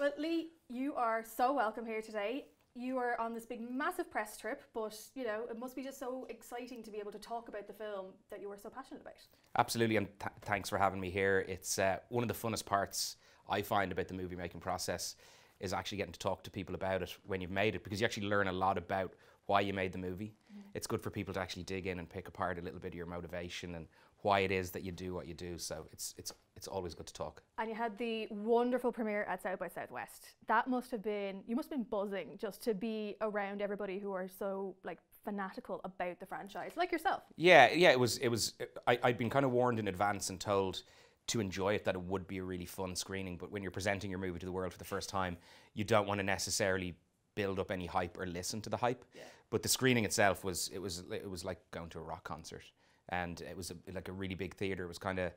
Well, Lee, you are so welcome here today. You are on this big, massive press trip, but you know it must be just so exciting to be able to talk about the film that you were so passionate about. Absolutely, and th- thanks for having me here. It's uh, one of the funnest parts I find about the movie making process is actually getting to talk to people about it when you've made it because you actually learn a lot about why you made the movie. Mm. It's good for people to actually dig in and pick apart a little bit of your motivation and why it is that you do what you do. So it's it's it's always good to talk. And you had the wonderful premiere at South by Southwest. That must have been you must have been buzzing just to be around everybody who are so like fanatical about the franchise, like yourself. Yeah, yeah. It was it was. I I'd been kind of warned in advance and told to enjoy it that it would be a really fun screening. But when you're presenting your movie to the world for the first time, you don't want to necessarily build up any hype or listen to the hype. Yeah. But the screening itself was it was it was like going to a rock concert and it was a, like a really big theater. It was kind of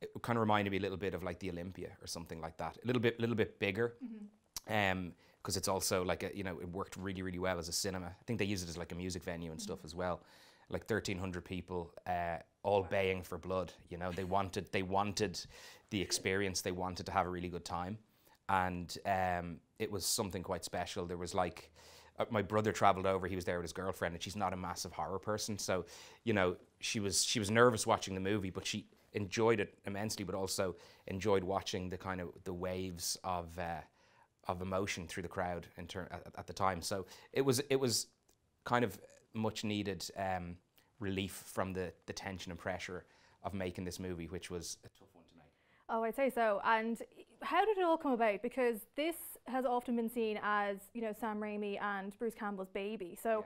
it kind of reminded me a little bit of like the Olympia or something like that. A little bit, little bit bigger. Mm-hmm. Um, because it's also like a, you know it worked really really well as a cinema. I think they use it as like a music venue and mm-hmm. stuff as well. Like thirteen hundred people, uh, all wow. baying for blood. You know they wanted they wanted the experience. They wanted to have a really good time, and um, it was something quite special. There was like my brother traveled over. He was there with his girlfriend, and she's not a massive horror person. So, you know, she was she was nervous watching the movie, but she enjoyed it immensely. But also enjoyed watching the kind of the waves of uh, of emotion through the crowd at, at, the time. So it was it was kind of much needed um, relief from the the tension and pressure of making this movie, which was. Oh, I'd say so. And how did it all come about? Because this has often been seen as, you know, Sam Raimi and Bruce Campbell's baby. So yeah.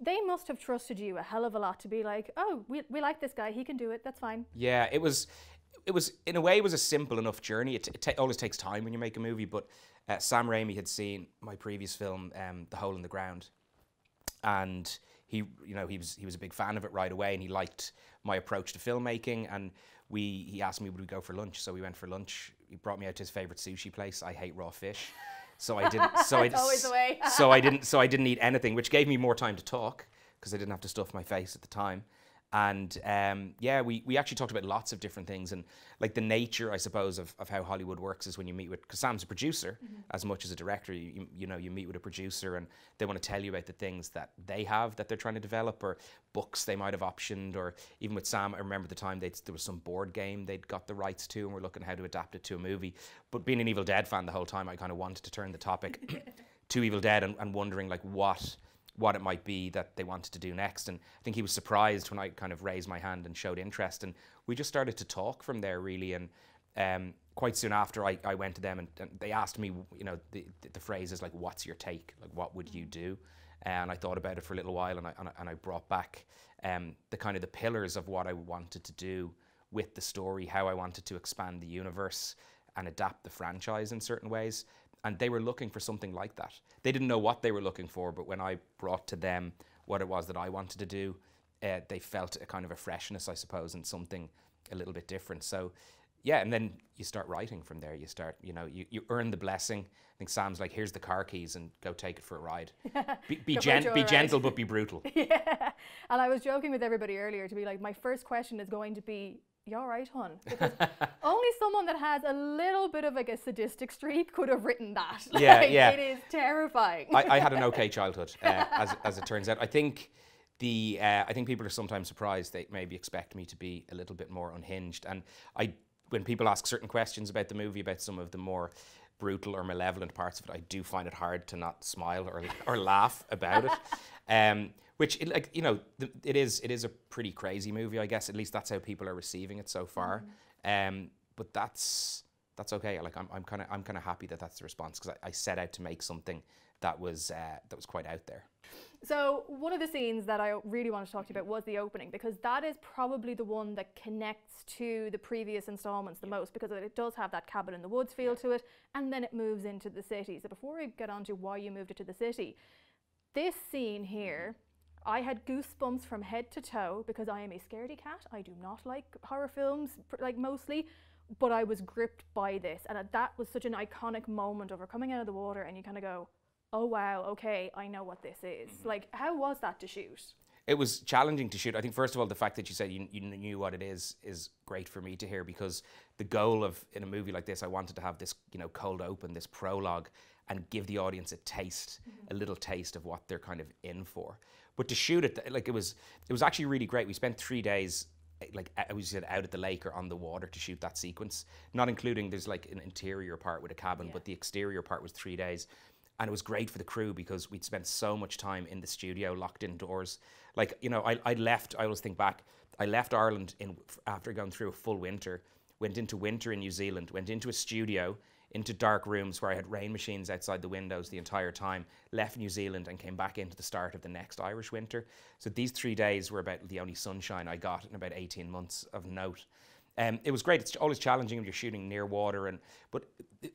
they must have trusted you a hell of a lot to be like, oh, we, we like this guy, he can do it, that's fine. Yeah, it was, it was in a way, it was a simple enough journey. It, it always takes time when you make a movie, but uh, Sam Raimi had seen my previous film, um, The Hole in the Ground, and he, you know, he was he was a big fan of it right away, and he liked my approach to filmmaking. And we, he asked me would we go for lunch, so we went for lunch. He brought me out to his favorite sushi place. I hate raw fish. So I didn't. So I so I didn't. So I didn't eat anything, which gave me more time to talk because I didn't have to stuff my face at the time. And um, yeah, we, we actually talked about lots of different things and like the nature, I suppose, of, of how Hollywood works is when you meet with, because Sam's a producer mm-hmm. as much as a director, you, you, you, know, you meet with a producer and they want to tell you about the things that they have that they're trying to develop or books they might have optioned or even with Sam, I remember the time there was some board game they'd got the rights to and we're looking how to adapt it to a movie. But being an Evil Dead fan the whole time, I kind of wanted to turn the topic to Evil Dead and, and wondering like what what it might be that they wanted to do next. And I think he was surprised when I kind of raised my hand and showed interest. And we just started to talk from there, really. And um, quite soon after, I, I went to them and, and, they asked me, you know, the, the phrase is like, what's your take? Like, what would you do? And I thought about it for a little while and I, and I, and I brought back um, the kind of the pillars of what I wanted to do with the story, how I wanted to expand the universe and adapt the franchise in certain ways and they were looking for something like that. They didn't know what they were looking for, but when I brought to them what it was that I wanted to do, uh, they felt a kind of a freshness, I suppose, and something a little bit different. So, yeah, and then you start writing from there. You start, you know, you, you earn the blessing. I think Sam's like, here's the car keys and go take it for a ride. Be, be, gen- be gentle, but be brutal. yeah. And I was joking with everybody earlier to be like, my first question is going to be, you all right, hon? Because only someone that has a little bit of like a sadistic streak could have written that. Yeah, like, yeah. It is terrifying. I, I had an okay childhood, uh, as, as it turns out. I think the uh, I think people are sometimes surprised they maybe expect me to be a little bit more unhinged. And I, when people ask certain questions about the movie, about some of the more brutal or malevolent parts of it, I do find it hard to not smile or, or laugh about it. Um, which it, like you know th- it is it is a pretty crazy movie I guess. At least that's how people are receiving it so far. Mm. um, but that's that's okay. Like I'm I'm kind of I'm kind of happy that that's the response because I, I, set out to make something that was uh, that was quite out there. So one of the scenes that I really wanted to talk to you about was the opening because that is probably the one that connects to the previous installments the most because it does have that cabin in the woods feel to it and then it moves into the city. So before we get on to why you moved it to the city, this scene here I had goosebumps from head to toe because I am a scaredy cat. I do not like horror films, like mostly, but I was gripped by this. And that was such an iconic moment of her coming out of the water and you kind of go, oh wow, okay, I know what this is. Mm-hmm. Like, how was that to shoot? it was challenging to shoot. I think first of all, the fact that you said you, you knew what it is is great for me to hear because the goal of in a movie like this, I wanted to have this you know cold open, this prologue, and give the audience a taste, mm-hmm. a little taste of what they're kind of in for. But to shoot it, like it was, it was actually really great. We spent three days like we said out at the lake or on the water to shoot that sequence not including there's like an interior part with a cabin yeah. but the exterior part was three days and it was great for the crew because we'd spent so much time in the studio locked indoors like you know i, I left i always think back i left ireland in after going through a full winter went into winter in new zealand went into a studio into dark rooms where I had rain machines outside the windows the entire time, left New Zealand and came back into the start of the next Irish winter. So these three days were about the only sunshine I got in about 18 months of note. Um, it was great. It's always challenging when you're shooting near water, and but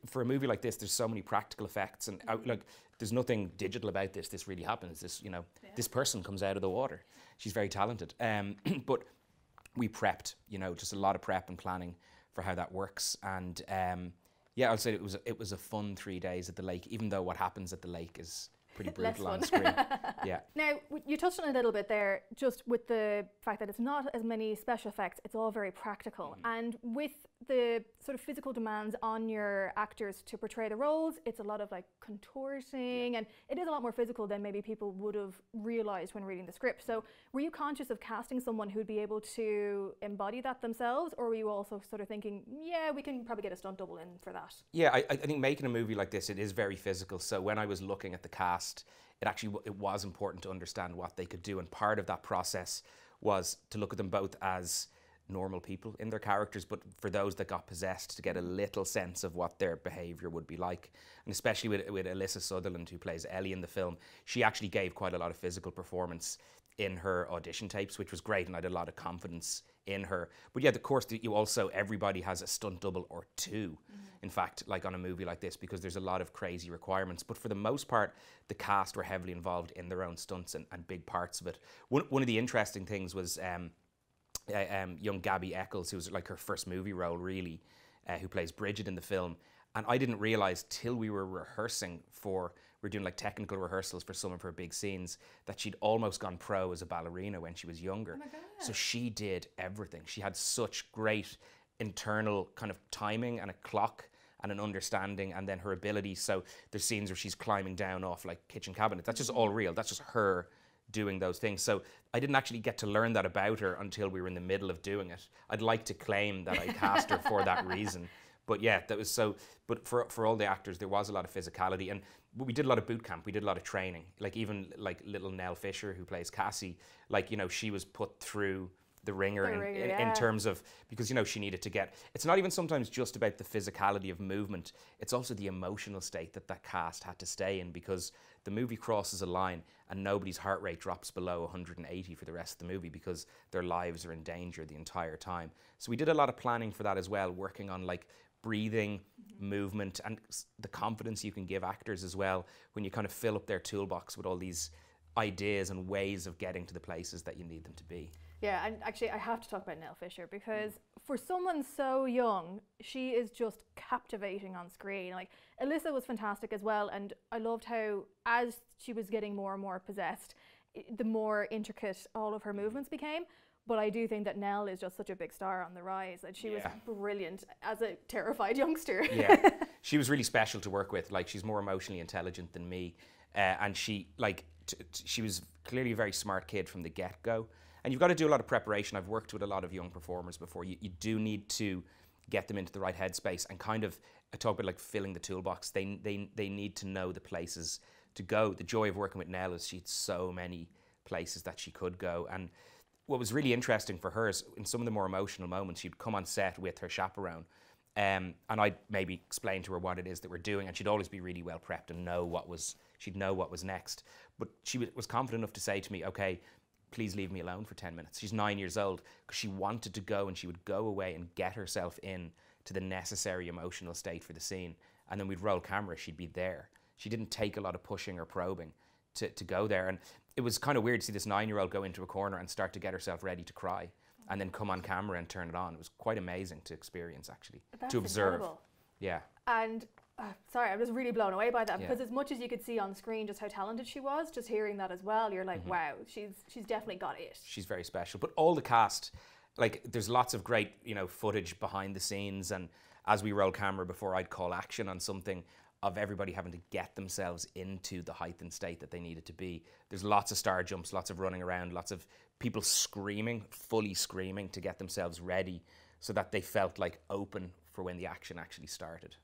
for a movie like this, there's so many practical effects, and uh, like there's nothing digital about this. This really happens. This you know, yeah. this person comes out of the water. She's very talented. Um, but we prepped, you know, just a lot of prep and planning for how that works, and um, yeah, I'll say it was it was a fun three days at the lake, even though what happens at the lake is pretty brutal on screen. yeah. Now you touched on a little bit there, just with the fact that it's not as many special effects; it's all very practical. Mm. And with the sort of physical demands on your actors to portray the roles, it's a lot of like contorting, yeah. and it is a lot more physical than maybe people would have realized when reading the script. So, were you conscious of casting someone who'd be able to embody that themselves, or were you also sort of thinking, yeah, we can probably get a stunt double in for that? Yeah, I, I think making a movie like this, it is very physical. So when I was looking at the cast past, it actually it was important to understand what they could do, and part of that process was to look at them both as normal people in their characters, but for those that got possessed, to get a little sense of what their behaviour would be like. And especially with, with Alyssa Sutherland, who plays Ellie in the film, she actually gave quite a lot of physical performance in her audition tapes, which was great, and I had a lot of confidence in her. But yeah, of course, you also everybody has a stunt double or 2 mm-hmm. In fact, like on a movie like this, because there's a lot of crazy requirements. But for the most part, the cast were heavily involved in their own stunts and, and big parts of it. One, one of the interesting things was um, uh, um, young Gabby Echols, who was like her first movie role, really, uh, who plays Bridget in the film. And I didn't realize till we were rehearsing for we are doing like technical rehearsals for some of her big scenes that she'd almost gone pro as a ballerina when she was younger. Oh so she did everything. She had such great internal kind of timing and a clock and an understanding and then her ability. So there's scenes where she's climbing down off like kitchen cabinets. That's just all real. That's just her doing those things. So I didn't actually get to learn that about her until we were in the middle of doing it. I'd like to claim that I cast her for that reason. But yeah, that was so. But for for all the actors, there was a lot of physicality, and we did a lot of boot camp. We did a lot of training. Like even like little Nell Fisher, who plays Cassie, like you know she was put through the ringer, the in, ringer in, yeah. in, terms of because you know she needed to get. It's not even sometimes just about the physicality of movement. It's also the emotional state that that cast had to stay in because the movie crosses a line and nobody's heart rate drops below 180 for the rest of the movie because their lives are in danger the entire time. So we did a lot of planning for that as well, working on like breathing, mm-hmm. movement, and the confidence you can give actors as well when you kind of fill up their toolbox with all these ideas and ways of getting to the places that you need them to be. Yeah, and actually, I have to talk about Nell Fisher because for someone so young, she is just captivating on screen. Like Alyssa was fantastic as well, and I loved how as she was getting more and more possessed, the more intricate all of her movements became. But I do think that Nell is just such a big star on the rise, and she yeah. was brilliant as a terrified youngster. yeah, she was really special to work with. Like she's more emotionally intelligent than me, uh, and she like she was clearly a very smart kid from the get go. And you've got to do a lot of preparation. I've worked with a lot of young performers before. You, you do need to get them into the right headspace and kind of I talk about like filling the toolbox. They they they need to know the places to go. The joy of working with Nell is she had so many places that she could go and what was really interesting for her is in some of the more emotional moments, she'd come on set with her chaperone. Um, and I'd maybe explain to her what it is that we're doing, and she'd always be really well prepped and know what was she'd know what was next. But she was confident enough to say to me, "Okay, please leave me alone for ten minutes." She's nine years old because she wanted to go, and she would go away and get herself in to the necessary emotional state for the scene, and then we'd roll camera. She'd be there. She didn't take a lot of pushing or probing to, to go there, and it was kind of weird to see this nine year old go into a corner and start to get herself ready to cry and then come on camera and turn it on. It was quite amazing to experience, actually, That's to observe. Incredible. Yeah. And uh, sorry, I'm just really blown away by that Yeah. because as much as you could see on screen just how talented she was, just hearing that as well, you're like, wow, she's she's definitely got it. she's very special. But all the cast, like, there's lots of great, you know, footage behind the scenes, and as we roll camera before I'd call action on something, of everybody having to get themselves into the height and state that they needed to be. There's lots of star jumps, lots of running around, lots of people screaming, fully screaming to get themselves ready, so that they felt like open for when the action actually started.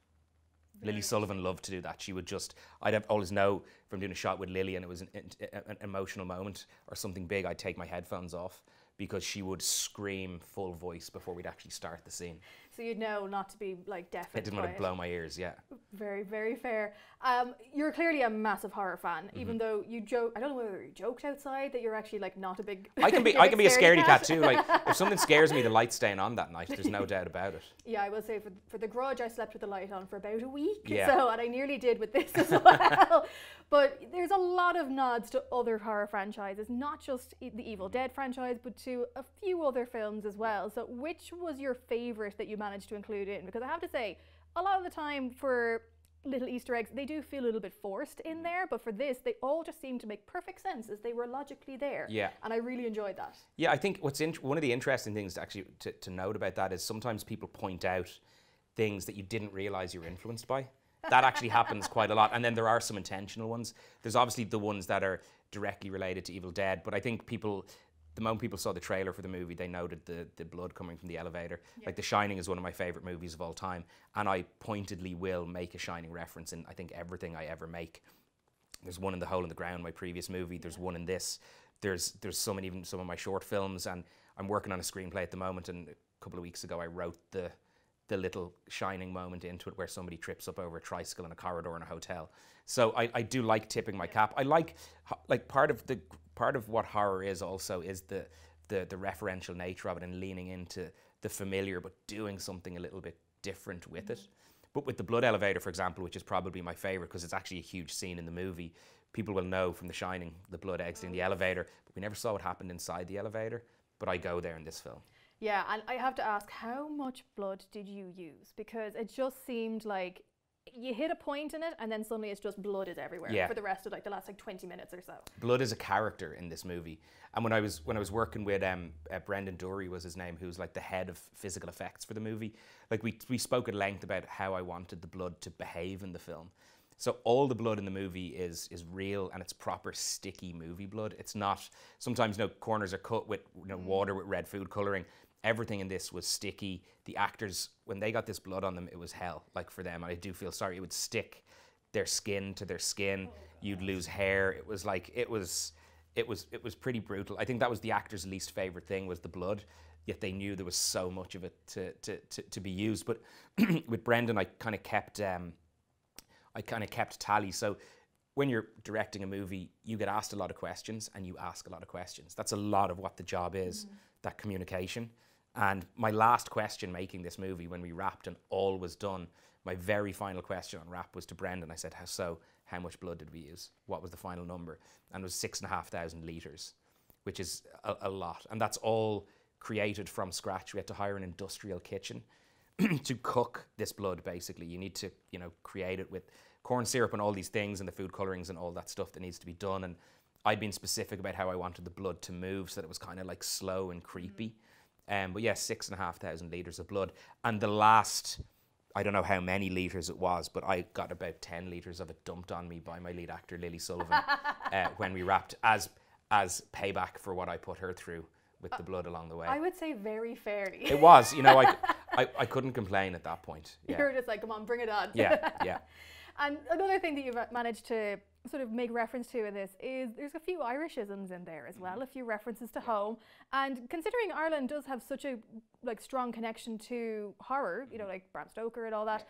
Lily Sullivan loved to do that. She would just, I'd have, always know from doing a shot with Lily and it was an, an, an emotional moment or something big, I'd take my headphones off because she would scream full voice before we'd actually start the scene. So you'd know not to be like deaf. I didn't want to blow my ears, yeah. Very, very fair. Um, you're clearly a massive horror fan, Mm-hmm. even though you joke. I don't know whether you joked outside that you're actually like not a big. I can be, I can be a scaredy scaredy cat too. Like if something scares me, the light's staying on that night. There's no doubt about it. Yeah, I will say for, for the Grudge, I slept with the light on for about a week. Yeah. So, and I nearly did with this as well. but there's a lot of nods to other horror franchises, not just the Evil Dead franchise, but to a few other films as well. So, which was your favorite that you managed to include in? Because I have to say, a lot of the time for little Easter eggs, they do feel a little bit forced in mm. there. But for this, they all just seem to make perfect sense as they were logically there. Yeah. And I really enjoyed that. Yeah, I think what's in, one of the interesting things to actually to, to note about that is sometimes people point out things that you didn't realize you were influenced by. That actually happens quite a lot, and then there are some intentional ones. There's obviously the ones that are directly related to Evil Dead, but I think people, the moment people saw the trailer for the movie, they noted the the blood coming from the elevator. Like The Shining is one of my favorite movies of all time, and I pointedly will make a Shining reference in I think everything I ever make. There's one in the hole in the ground, my previous movie. There's one in this. There's there's some in even some of my short films, and I'm working on a screenplay at the moment. And a couple of weeks ago, I wrote the the little shining moment into it where somebody trips up over a tricycle in a corridor in a hotel. So I, I do like tipping my cap. I like like part of the part of what horror is also is the the the referential nature of it and leaning into the familiar but doing something a little bit different with it. But with the blood elevator, for example, which is probably my favorite because it's actually a huge scene in the movie, people will know from The Shining the blood exiting the elevator, but we never saw what happened inside the elevator. But I go there in this film. Yeah, and I have to ask, how much blood did you use? Because it just seemed like you hit a point in it, and then suddenly it's just blood is everywhere Yeah. for the rest of like the last like twenty minutes or so. Blood is a character in this movie, and when I was when I was working with um, uh, Brendan dory was his name, who's like the head of physical effects for the movie. Like we we spoke at length about how I wanted the blood to behave in the film. So all the blood in the movie is is real and it's proper sticky movie blood. It's not sometimes you know corners are cut with you know water with red food coloring. Everything in this was sticky. The actors when they got this blood on them, it was hell. Like for them, and I do feel sorry. It would stick their skin to their skin. You'd lose hair. It was like it was it was it was pretty brutal. I think that was the actors' least favorite thing was the blood. Yet they knew there was so much of it to to, to, to be used. But with Brendan, I kind of kept um, I kind of kept tally. So when you're directing a movie, you get asked a lot of questions and you ask a lot of questions. That's a lot of what the job is, that communication. And my last question making this movie, when we wrapped and all was done, my very final question on wrap was to Brendan. I said, "How so? How much blood did we use? What was the final number?" And it was six and a half thousand liters, which is a, a lot. And that's all created from scratch. We had to hire an industrial kitchen to cook this blood basically you need to you know create it with corn syrup and all these things and the food colorings and all that stuff that needs to be done and i'd been specific about how i wanted the blood to move so that it was kind of like slow and creepy um, but yeah six and a half thousand liters of blood and the last i don't know how many liters it was but i got about 10 liters of it dumped on me by my lead actor lily sullivan uh, when we wrapped as as payback for what i put her through with the blood along the way I would say very fairly. it was, you know, I, I, I couldn't complain at that point. you Yeah, were just like, come on, bring it on. yeah, yeah. And another thing that you've managed to sort of make reference to in this is there's a few Irishisms in there as well, a few references to home. And considering Ireland does have such a like strong connection to horror, you know, mm-hmm. like Bram Stoker and all that,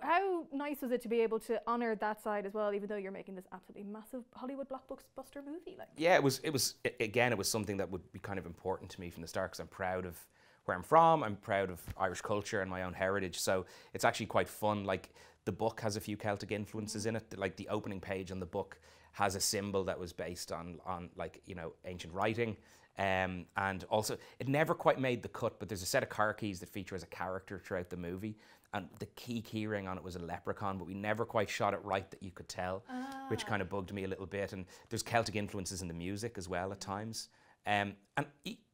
how nice was it to be able to honor that side as well, even though you're making this absolutely massive Hollywood blockbuster movie? Like, Yeah, it was, it was, again, it was something that would be kind of important to me from the start because I'm proud of where I'm from. I'm proud of Irish culture and my own heritage. So it's actually quite fun. Like the book has a few Celtic influences in it. Like the opening page on the book has a symbol that was based on, on like, you know, ancient writing. Um, and also, it never quite made the cut, but there's a set of car keys that feature as a character throughout the movie. and the key keyring on it was a leprechaun, but we never quite shot it right that you could tell, which kind of bugged me a little bit. And there's Celtic influences in the music as well at times. Um, and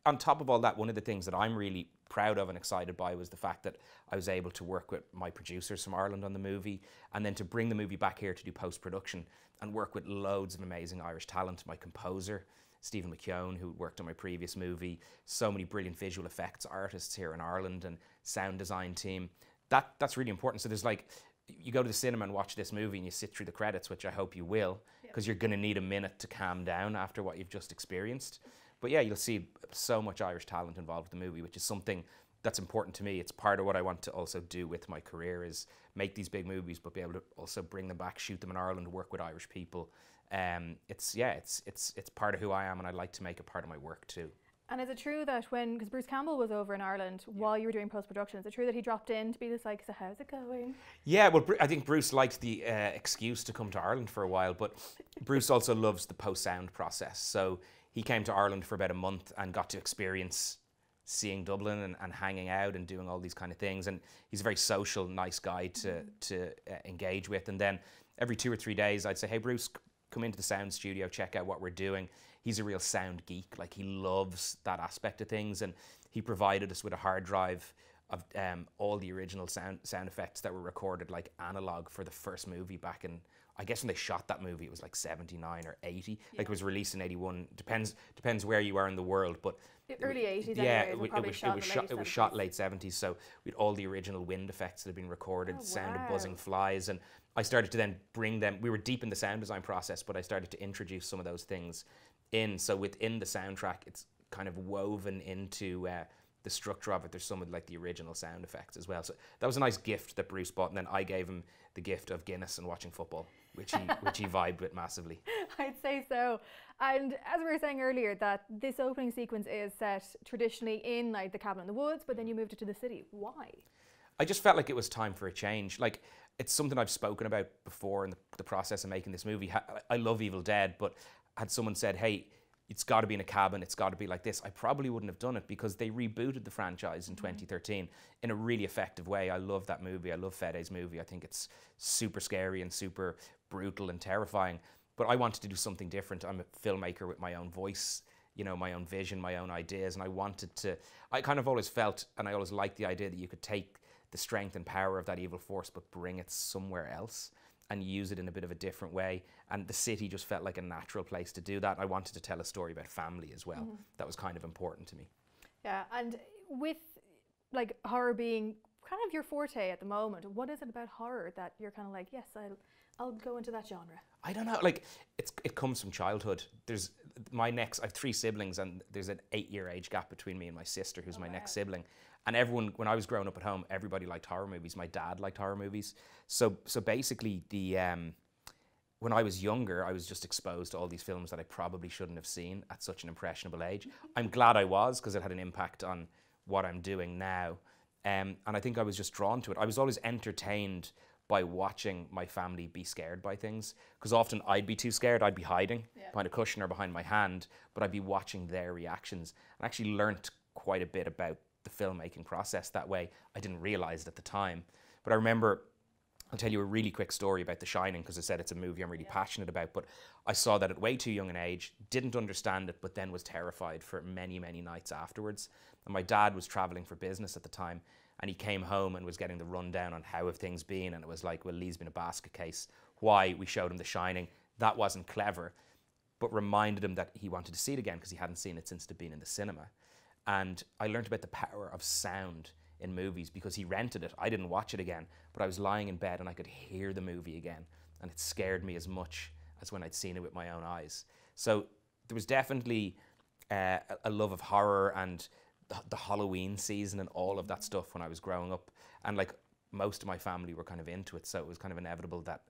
on top of all that, one of the things that I'm really proud of and excited by was the fact that I was able to work with my producers from Ireland on the movie and then to bring the movie back here to do post production and work with loads of amazing Irish talent. My composer, Stephen McKeon, who worked on my previous movie, so many brilliant visual effects artists here in Ireland and sound design team. That that's really important. So there's like you go to the cinema and watch this movie and you sit through the credits, which I hope you will, because you're going to need a minute to calm down after what you've just experienced. But yeah, you'll see so much Irish talent involved with the movie, which is something that's important to me. It's part of what I want to also do with my career is make these big movies, but be able to also bring them back, shoot them in Ireland, work with Irish people. Um, it's yeah, it's it's it's part of who I am, and I'd like to make it part of my work too. And is it true that when, because Bruce Campbell was over in Ireland while you were doing post production, is it true that he dropped in to be just like, so how's it going? Yeah, well, I think Bruce liked the uh, excuse to come to Ireland for a while, but Bruce also loves the post sound process. So he came to Ireland for about a month and got to experience seeing Dublin and, and hanging out and doing all these kind of things. And he's a very social, nice guy to to uh, engage with. And then every two or three days, I'd say, "Hey, Bruce, come into the sound studio, check out what we're doing." He's a real sound geek; like he loves that aspect of things, and he provided us with a hard drive of um, all the original sound sound effects that were recorded like analog for the first movie back in. I guess when they shot that movie, it was like seventy nine or eighty. Like it was released in eighty one. Depends depends where you are in the world, but The early 80s, yeah, it, and it was shot it was shot late it was shot 70s. late seventies. So with all the original wind effects that had been recorded, Oh, sound of buzzing flies, and I started to then bring them. We were deep in the sound design process, but I started to introduce some of those things in. So within the soundtrack, it's kind of woven into. Uh, the structure of it, there's some of like the original sound effects as well. So that was a nice gift that Bruce bought, and then I gave him the gift of Guinness and watching football, which he which he vibed with massively. I'd say so. And as we were saying earlier, that this opening sequence is set traditionally in like the cabin in the woods, but then you moved it to the city. Why? I just felt like it was time for a change. Like it's something I've spoken about before in the, the process of making this movie. I love Evil Dead, but had someone said, "Hey, it's got to be in a cabin. It's got to be like this," I probably wouldn't have done it because they rebooted the franchise in mm-hmm. 2013 in a really effective way. I love that movie. I love Fede's movie. I think it's super scary and super brutal and terrifying. But I wanted to do something different. I'm a filmmaker with my own voice you know, my own vision, my own ideas, and I wanted to. I kind of always felt, and I always liked the idea that you could take the strength and power of that evil force, but bring it somewhere else and use it in a bit of a different way. And the city just felt like a natural place to do that. I wanted to tell a story about family as well. Mm-hmm. That was kind of important to me. Yeah, and with like horror being kind of your forte at the moment, what is it about horror that you're kind of like, yes, I'll I'll go into that genre? I don't know. Like it's it comes from childhood. There's my next. I have three siblings, and there's an eight-year age gap between me and my sister, who's my next sibling. And everyone, when I was growing up at home, everybody liked horror movies. My dad liked horror movies. So so basically, the um, when I was younger, I was just exposed to all these films that I probably shouldn't have seen at such an impressionable age. I'm glad I was because it had an impact on what I'm doing now. Um, and I think I was just drawn to it. I was always entertained by watching my family be scared by things because often I'd be too scared, I'd be hiding behind a cushion or behind my hand, but I'd be watching their reactions and actually learnt quite a bit about the filmmaking process that way. I didn't realize it at the time, but I remember I'll tell you a really quick story about The Shining because I said it's a movie I'm really passionate about. But I saw that at way too young an age, didn't understand it, but then was terrified for many, many nights afterwards. And my dad was traveling for business at the time, and he came home and was getting the rundown on how have things been. And it was like, well, Lee's been a basket case. Why? We showed him The Shining. That wasn't clever, but reminded him that he wanted to see it again because he hadn't seen it since it had been in the cinema. And I learned about the power of sound in movies because he rented it. I didn't watch it again, but I was lying in bed and I could hear the movie again. And it scared me as much as when I'd seen it with my own eyes. So there was definitely uh, a- a love of horror and the, the Halloween season and all of that stuff when I was growing up. And like most of my family were kind of into it. So it was kind of inevitable that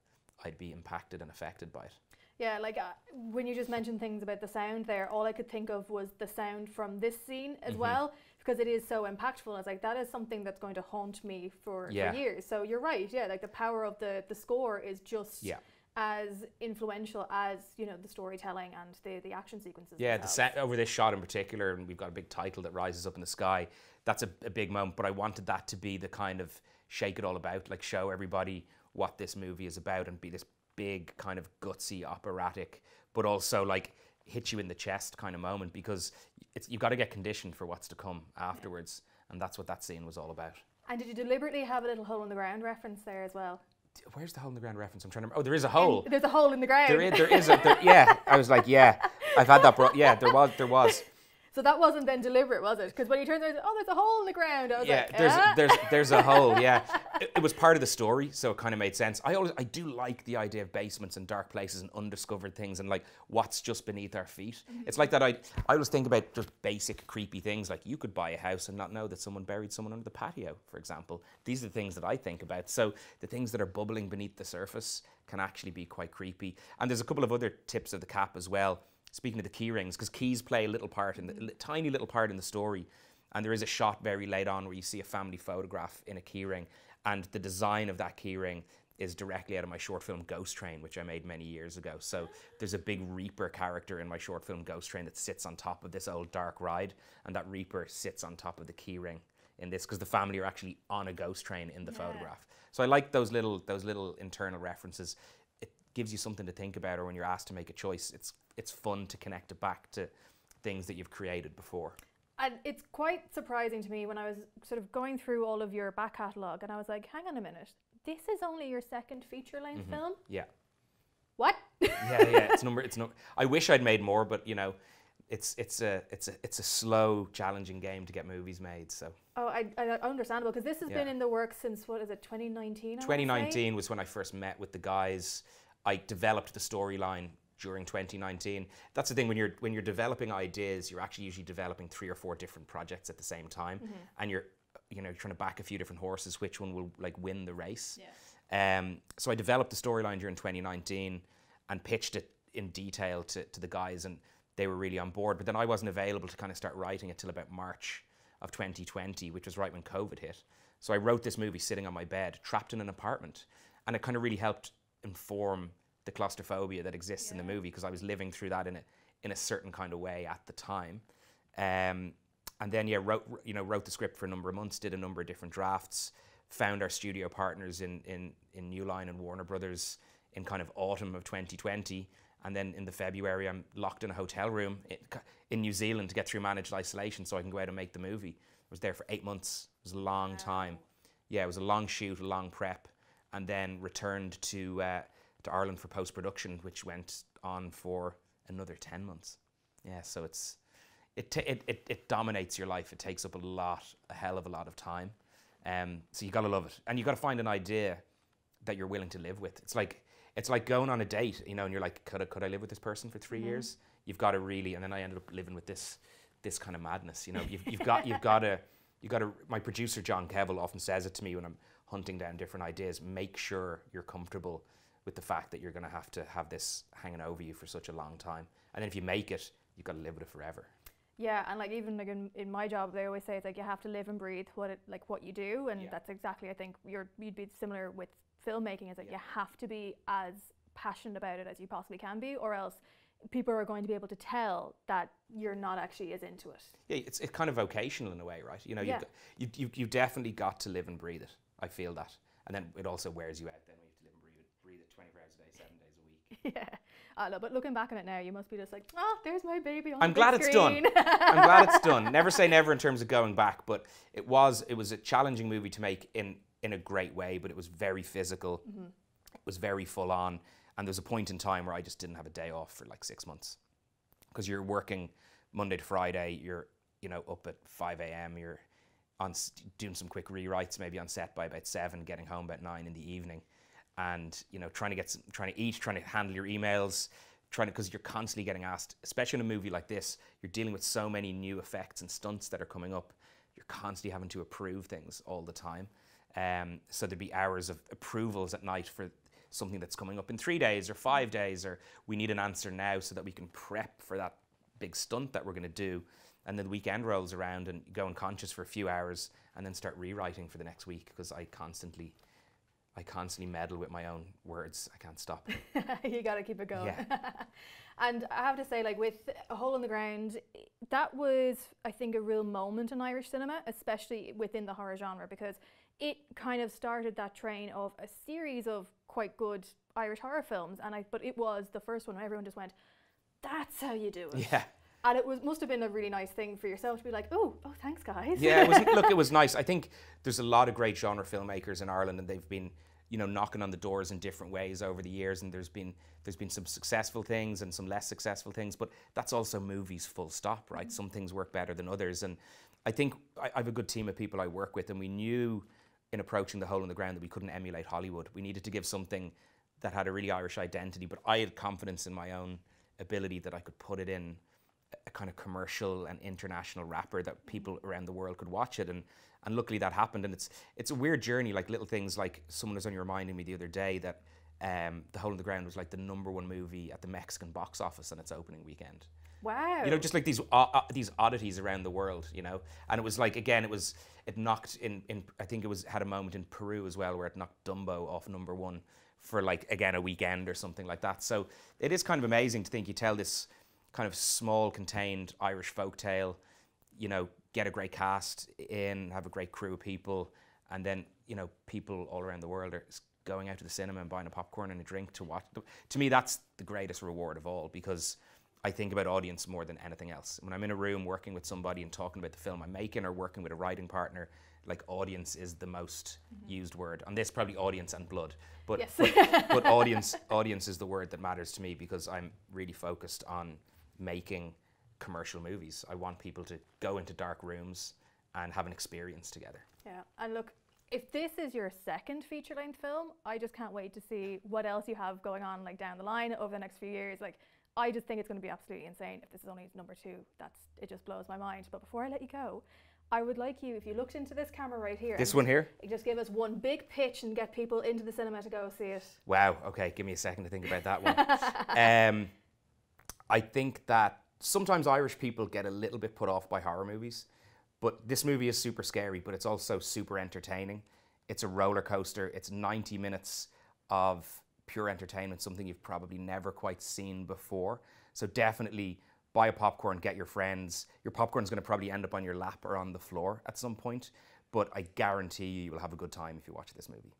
I'd be impacted and affected by it. Yeah, like uh, when you just mentioned things about the sound there, all I could think of was the sound from this scene as well, because it is so impactful. I was like, that is something that's going to haunt me for, Yeah. for years. So you're right. Yeah, like the power of the the score is just Yeah. As influential as you know the storytelling and the the action sequences. Yeah, the set over this shot in particular, and we've got a big title that rises up in the sky. That's a, a big moment, but I wanted that to be the kind of shake it all about, like show everybody what this movie is about and be this big kind of gutsy operatic, but also like hit you in the chest kind of moment because it's you've got to get conditioned for what's to come afterwards, and that's what that scene was all about. And did you deliberately have a little hole in the ground reference there as well? Where's the hole in the ground reference? I'm trying to. Remember. Oh, there is a hole. And there's a hole in the ground. There is. There is a. There, yeah, I was like, yeah, I've had that. Bro- yeah, there was. There was. So that wasn't then deliberate, was it? Because when he turns around, oh, there's a hole in the ground. I was yeah, like, there's ah. there's there's a hole. Yeah, it, it was part of the story, so it kind of made sense. I always I do like the idea of basements and dark places and undiscovered things and like what's just beneath our feet. It's like that. I I always think about just basic creepy things like you could buy a house and not know that someone buried someone under the patio, for example. These are the things that I think about. So the things that are bubbling beneath the surface can actually be quite creepy. And there's a couple of other tips of the cap as well speaking of the key rings, because keys play a little part in the li- tiny little part in the story, and there is a shot very late on where you see a family photograph in a key ring, and the design of that key ring is directly out of my short film Ghost Train, which I made many years ago. So ah. there's a big Reaper character in my short film Ghost Train that sits on top of this old dark ride, and that Reaper sits on top of the key ring in this because the family are actually on a ghost train in the Yeah. photograph. So I like those little those little internal references. Gives you something to think about, or when you're asked to make a choice, it's it's fun to connect it back to things that you've created before. And it's quite surprising to me when I was sort of going through all of your back catalogue and I was like, hang on a minute, this is only your second feature length mm-hmm. film? Yeah, What? yeah, yeah. It's number. It's no. I wish I'd made more, but you know, it's it's a it's a it's a slow, challenging game to get movies made. So oh, I, I understandable because this has been in the works since what is it, 2019? I wanna say? 2019 was when I first met with the guys. I developed the storyline during 2019. That's the thing when you're when you're developing ideas, you're actually usually developing three or four different projects at the same time, and you're you know you're trying to back a few different horses. Which one will like win the race? Um, so I developed the storyline during 2019 and pitched it in detail to, to the guys, and they were really on board. But then I wasn't available to kind of start writing it till about March of 2020, which was right when COVID hit. So I wrote this movie sitting on my bed, trapped in an apartment, and it kind of really helped inform the claustrophobia that exists in the movie because I was living through that in a in a certain kind of way at the time. Um, and then yeah, wrote you know wrote the script for a number of months, did a number of different drafts, found our studio partners in in in New Line and Warner Brothers in kind of autumn of 2020, and then in the February I'm locked in a hotel room in, in New Zealand to get through managed isolation so I can go out and make the movie. I was there for eight months. It was a long time. Yeah, it was a long shoot, a long prep, and then returned to uh, to Ireland for post production, which went on for another ten months. Yeah, so it's it, it, it, it dominates your life. It takes up a lot, a hell of a lot of time. Um, so you gotta love it, and you gotta find an idea that you're willing to live with. It's like it's like going on a date, you know, and you're like, could I, could I live with this person for 3 years? You've got to really, and then I ended up living with this this kind of madness. You know, you've, you've got you've got to you got to. My producer John Keville often says it to me when I'm hunting down different ideas. Make sure you're comfortable with the fact that you're going to have to have this hanging over you for such a long time, and then if you make it, you've got to live with it forever. Yeah, and like even like in, in my job, they always say it's like you have to live and breathe what it like what you do, and Yeah. that's exactly I think you're you'd be similar with filmmaking. Is that you have to be as passionate about it as you possibly can be, or else people are going to be able to tell that you're not actually as into it. Yeah, it's, it's kind of vocational in a way, right? You know, Yeah. you've, got, you, you, you definitely got to live and breathe it. I feel that. And then it also wears you out then when you have to live and breathe it, breathe it 24 hours a day, seven days a week. yeah, oh, I know. But looking back on it now, you must be just like, oh, there's my baby on I'm glad it's done. I'm glad it's done. Never say never in terms of going back, but it was it was a challenging movie to make in in a great way, but it was very physical. Mm-hmm. It was very full on, and there was a point in time where I just didn't have a day off for like six months because you're working Monday to Friday. You're you know up at five a.m. You're on doing some quick rewrites, maybe on set by about seven, getting home about nine in the evening, and you know trying to get some, trying to eat, trying to handle your emails, trying to because you're constantly getting asked, especially in a movie like this, you're dealing with so many new effects and stunts that are coming up. You're constantly having to approve things all the time. Um, so there'd be hours of approvals at night for something that's coming up in three days or five days, or we need an answer now so that we can prep for that big stunt that we're going to do. And then the weekend rolls around and go unconscious for a few hours and then start rewriting for the next week because I constantly, I constantly meddle with my own words. I can't stop. you got to keep it going. Yeah. and I have to say, like with A Hole in the Ground, that was, I think, a real moment in Irish cinema, especially within the horror genre, because it kind of started that train of a series of quite good Irish horror films, and I but it was the first one. where Everyone just went, "That's how you do it." Yeah. And it was must have been a really nice thing for yourself to be like, "Oh, oh, thanks, guys." Yeah, it was, look, it was nice. I think there's a lot of great genre filmmakers in Ireland, and they've been, you know, knocking on the doors in different ways over the years. And there's been there's been some successful things and some less successful things, but that's also movies, full stop, right? Mm-hmm. Some things work better than others, and I think I, I have a good team of people I work with, and we knew in approaching the hole in the ground that we couldn't emulate Hollywood. We needed to give something that had a really Irish identity, but I had confidence in my own ability that I could put it in a kind of commercial and international wrapper that people around the world could watch it. And and luckily that happened. And it's it's a weird journey like little things like someone was only reminding me the other day that um, the hole in the ground was like the number one movie at the Mexican box office on its opening weekend. Wow. you know just like these uh, uh, these oddities around the world you know? And it was like again it was it knocked in in I think it was had a moment in Peru as well where it knocked Dumbo off number one for like again a weekend or something like that. So it is kind of amazing to think you tell this kind of small contained Irish folk tale you know get a great cast in have a great crew of people and then you know people all around the world are going out to the cinema and buying a popcorn and a drink to watch to me that's the greatest reward of all because I think about audience more than anything else. When I'm in a room working with somebody and talking about the film I'm making or working with a writing partner, like audience is the most mm-hmm. used word. On this, probably audience and blood, but Yes. but, but audience audience is the word that matters to me because I'm really focused on making commercial movies. I want people to go into dark rooms and have an experience together. Yeah, and look, if this is your second feature-length film, I just can't wait to see what else you have going on, like down the line over the next few years. Like, I just think it's going to be absolutely insane. If this is only number two, that's it. Just blows my mind. But before I let you go, I would like you, if you looked into this camera right here, This one here? just- just give us one big pitch and get people into the cinema to go see it. Wow. Okay, give me a second to think about that one. um, I think that sometimes Irish people get a little bit put off by horror movies, but this movie is super scary, but it's also super entertaining. It's a roller coaster. It's 90 minutes of pure entertainment, something you've probably never quite seen before. So definitely buy a popcorn, get your friends. Your popcorn's going to probably end up on your lap or on the floor at some point, but I guarantee you you will have a good time if you watch this movie.